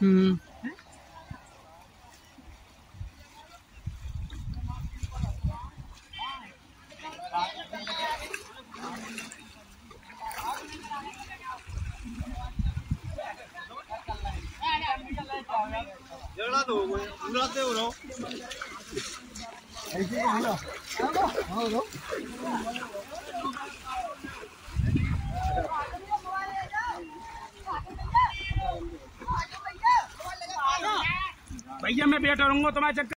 हम्म ऐसे ही बोलो भैया मैं बैठा रहूँगा तुम्हारे चक्कर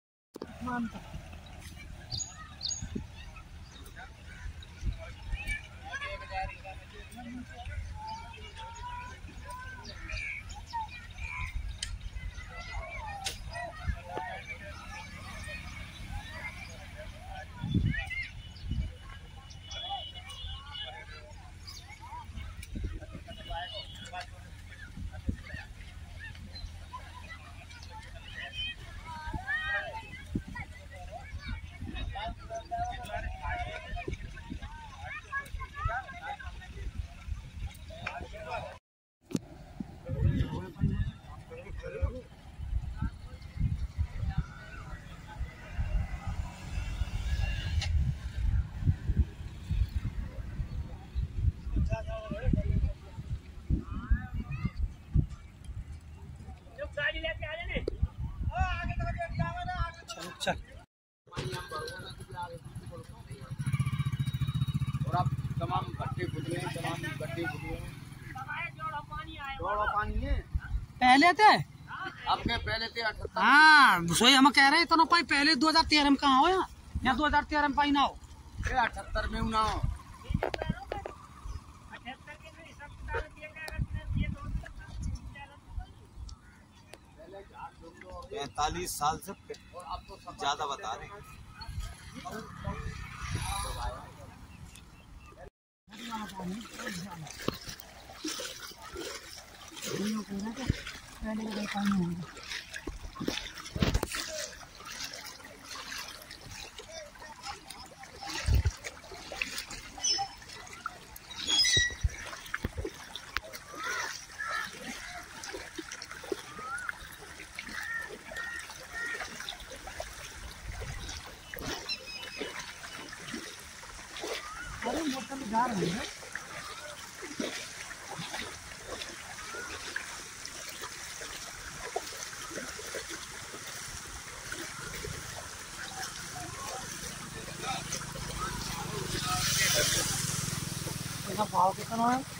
चल। और आप तमाम तमाम पानी है। पहले थे? आपके पहले थे हाँ सोई हम कह रहे इतना पाई पहले 2013 में कहा हो या या 2013 में पाई ना हो? अठहत्तर में ना हो। पैंतालीस साल से ज़्यादा बता रहे हैं। pegaram, né? Pegar pau, que não é?